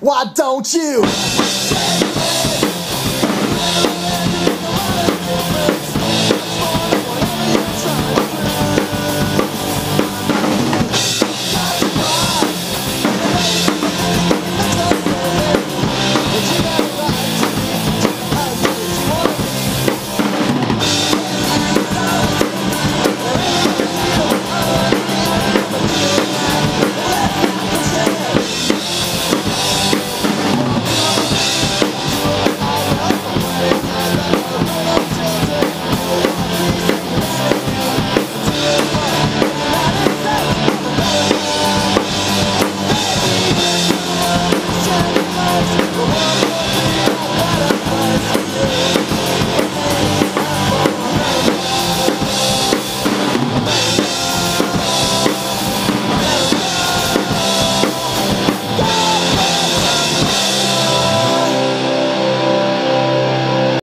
Why don't you?